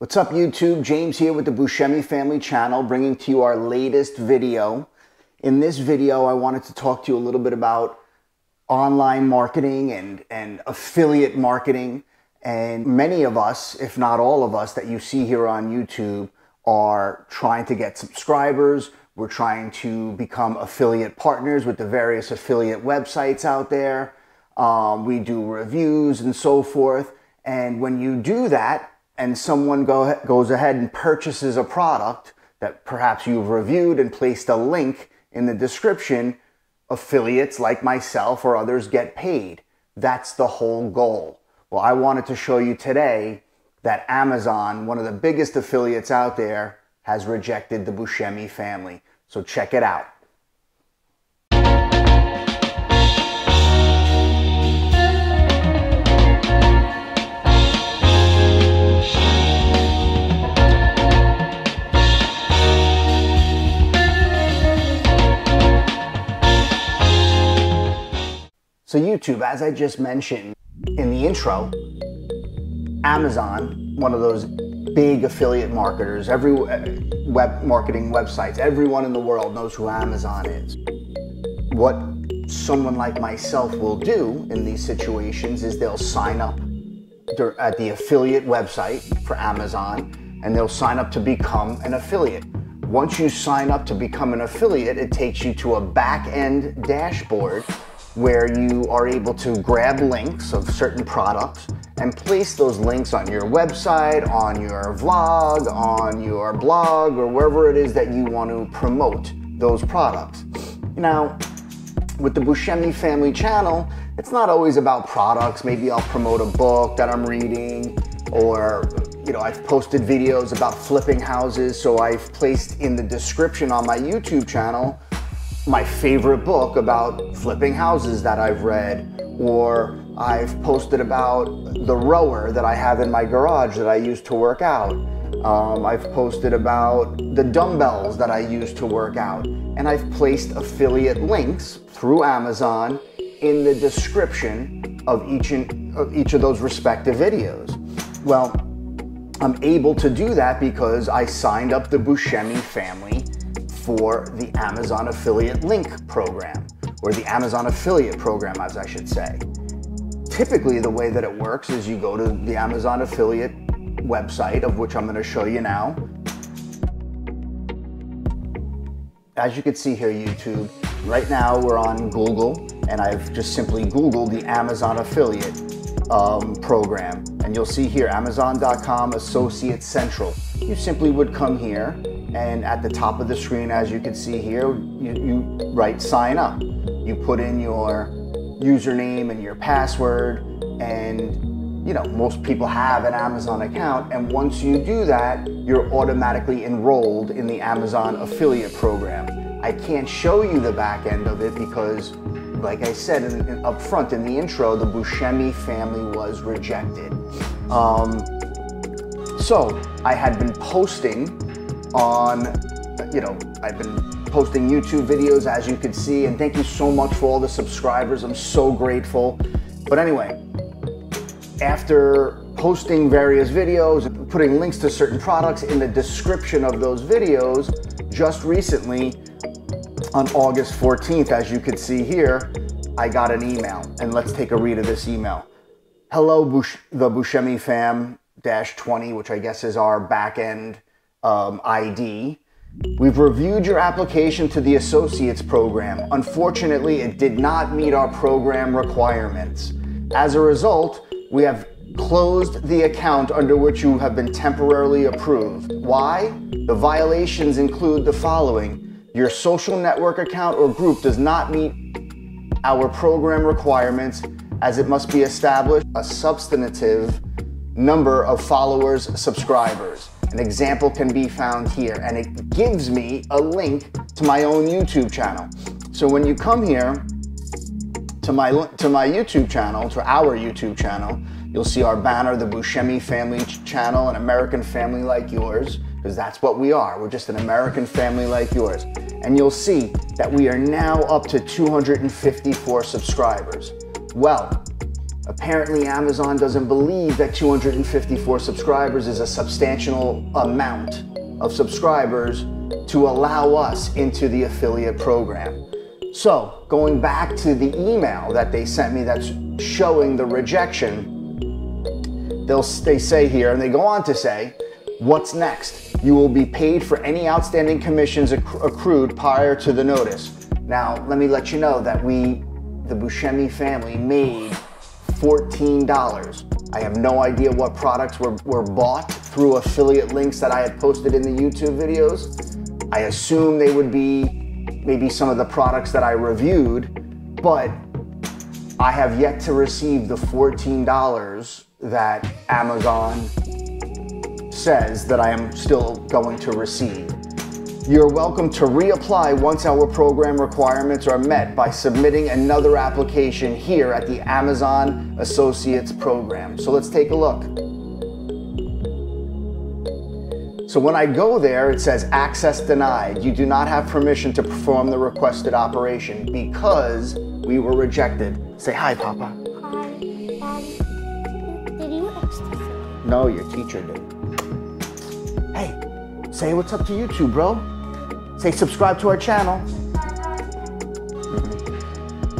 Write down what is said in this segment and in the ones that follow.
What's up YouTube? James here with the Buscemi Family Channel bringing to you our latest video. In this video, I wanted to talk to you a little bit about online marketing and, and affiliate marketing. And many of us, if not all of us that you see here on YouTube are trying to get subscribers. We're trying to become affiliate partners with the various affiliate websites out there. Um, we do reviews and so forth. And when you do that, and someone go, goes ahead and purchases a product that perhaps you've reviewed and placed a link in the description, affiliates like myself or others get paid. That's the whole goal. Well, I wanted to show you today that Amazon, one of the biggest affiliates out there, has rejected the Buscemi family. So check it out. YouTube, as I just mentioned in the intro, Amazon, one of those big affiliate marketers, every uh, web marketing websites, everyone in the world knows who Amazon is. What someone like myself will do in these situations is they'll sign up at the affiliate website for Amazon and they'll sign up to become an affiliate. Once you sign up to become an affiliate, it takes you to a back end dashboard where you are able to grab links of certain products and place those links on your website, on your vlog, on your blog, or wherever it is that you want to promote those products. Now, with the Buscemi Family channel, it's not always about products. Maybe I'll promote a book that I'm reading, or you know, I've posted videos about flipping houses, so I've placed in the description on my YouTube channel my favorite book about flipping houses that I've read, or I've posted about the rower that I have in my garage that I use to work out. Um, I've posted about the dumbbells that I use to work out. And I've placed affiliate links through Amazon in the description of each, in, of each of those respective videos. Well, I'm able to do that because I signed up the Buscemi family for the Amazon Affiliate Link Program, or the Amazon Affiliate Program, as I should say. Typically, the way that it works is you go to the Amazon Affiliate website, of which I'm going to show you now. As you can see here, YouTube, right now we're on Google, and I've just simply Googled the Amazon Affiliate um, program. And you'll see here, Amazon.com Associate Central. You simply would come here and at the top of the screen, as you can see here, you, you write sign up. You put in your username and your password and you know, most people have an Amazon account, and once you do that, you're automatically enrolled in the Amazon affiliate program. I can't show you the back end of it because, like I said in, in, up front in the intro, the Buscemi family was rejected. Um, so I had been posting on, you know, I've been posting YouTube videos as you can see, and thank you so much for all the subscribers. I'm so grateful. But anyway, after posting various videos putting links to certain products in the description of those videos, just recently on August 14th, as you can see here, I got an email. And let's take a read of this email. Hello, Bush, the Buscemi fam dash 20, which I guess is our back end um, ID. We've reviewed your application to the Associates program. Unfortunately, it did not meet our program requirements. As a result, we have closed the account under which you have been temporarily approved. Why? The violations include the following. Your social network account or group does not meet our program requirements as it must be established a substantive number of followers, subscribers. An example can be found here and it gives me a link to my own YouTube channel. So when you come here to my, to my YouTube channel, to our YouTube channel, you'll see our banner, the Buscemi Family Channel, an American family like yours, because that's what we are. We're just an American family like yours. And you'll see that we are now up to 254 subscribers. Well, Apparently, Amazon doesn't believe that 254 subscribers is a substantial amount of subscribers to allow us into the affiliate program. So, going back to the email that they sent me that's showing the rejection, they'll, they say here, and they go on to say, what's next? You will be paid for any outstanding commissions acc- accrued prior to the notice. Now, let me let you know that we, the Buscemi family, made $14. I have no idea what products were, were bought through affiliate links that I had posted in the YouTube videos. I assume they would be maybe some of the products that I reviewed, but I have yet to receive the $14 that Amazon says that I am still going to receive. You're welcome to reapply once our program requirements are met by submitting another application here at the Amazon Associates program. So let's take a look. So when I go there, it says access denied. You do not have permission to perform the requested operation because we were rejected. Say hi, Papa. Hi, Daddy. Did you exercise? No, your teacher did. Hey, say what's up to YouTube, bro. Say subscribe to our channel.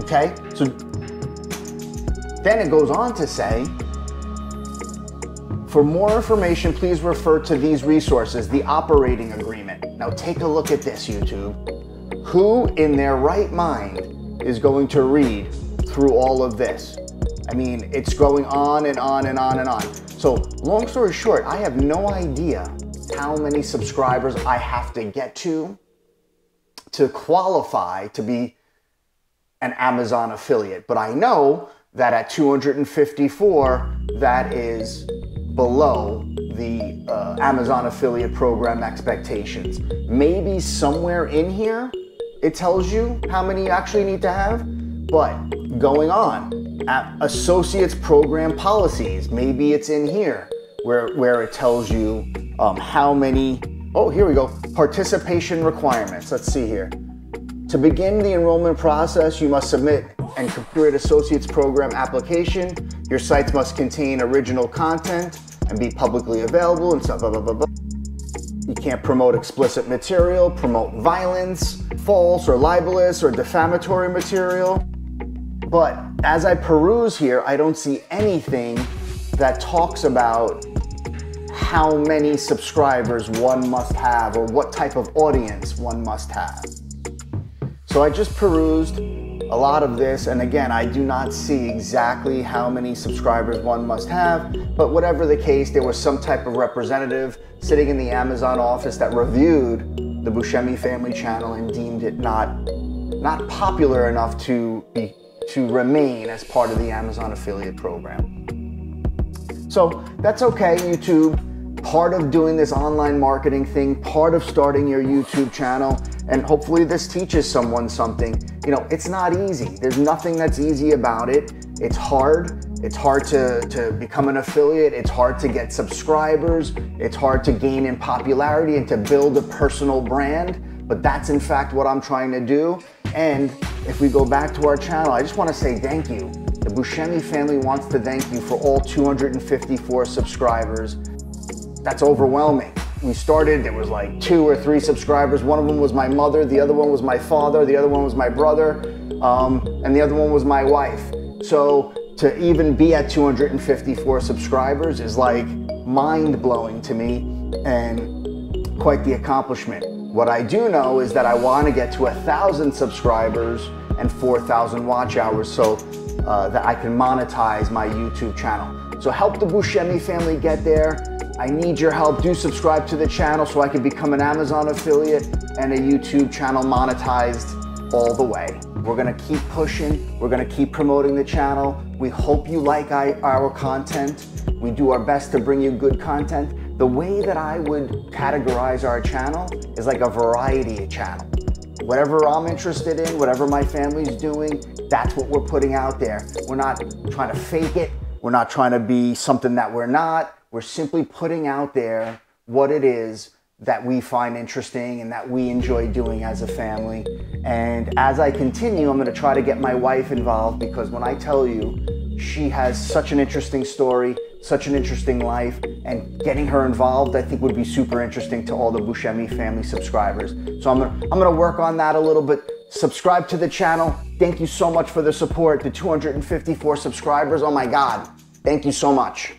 Okay? So then it goes on to say for more information, please refer to these resources, the operating agreement. Now take a look at this, YouTube. Who in their right mind is going to read through all of this? I mean, it's going on and on and on and on. So, long story short, I have no idea how many subscribers I have to get to to qualify to be an Amazon affiliate. But I know that at 254, that is below the uh, Amazon affiliate program expectations. Maybe somewhere in here it tells you how many you actually need to have. But going on, at associates program policies, maybe it's in here where, where it tells you um, how many. Oh, here we go. Participation requirements. Let's see here. To begin the enrollment process, you must submit and complete Associates Program application. Your sites must contain original content and be publicly available and stuff, blah, blah, blah, blah. You can't promote explicit material, promote violence, false or libelous or defamatory material. But as I peruse here, I don't see anything that talks about how many subscribers one must have or what type of audience one must have. So I just perused a lot of this, and again, I do not see exactly how many subscribers one must have, but whatever the case, there was some type of representative sitting in the Amazon office that reviewed the Buscemi family channel and deemed it not not popular enough to be to remain as part of the Amazon affiliate program. So that's okay, YouTube. Part of doing this online marketing thing, part of starting your YouTube channel, and hopefully this teaches someone something. You know, it's not easy. There's nothing that's easy about it. It's hard. It's hard to, to become an affiliate. It's hard to get subscribers. It's hard to gain in popularity and to build a personal brand. But that's in fact what I'm trying to do. And if we go back to our channel, I just want to say thank you. Buscemi family wants to thank you for all 254 subscribers. That's overwhelming. We started, there was like two or three subscribers. One of them was my mother, the other one was my father, the other one was my brother, um, and the other one was my wife. So to even be at 254 subscribers is like mind blowing to me and quite the accomplishment. What I do know is that I want to get to a thousand subscribers and 4,000 watch hours so uh, that I can monetize my YouTube channel. So help the Buscemi family get there. I need your help. Do subscribe to the channel so I can become an Amazon affiliate and a YouTube channel monetized all the way. We're gonna keep pushing. We're gonna keep promoting the channel. We hope you like our content. We do our best to bring you good content. The way that I would categorize our channel is like a variety channel. Whatever I'm interested in, whatever my family's doing, that's what we're putting out there. We're not trying to fake it. We're not trying to be something that we're not. We're simply putting out there what it is that we find interesting and that we enjoy doing as a family. And as I continue, I'm going to try to get my wife involved because when I tell you She has such an interesting story, such an interesting life, and getting her involved, I think, would be super interesting to all the Buscemi family subscribers. So I'm gonna, I'm gonna work on that a little bit. Subscribe to the channel. Thank you so much for the support. The 254 subscribers, oh my God. Thank you so much.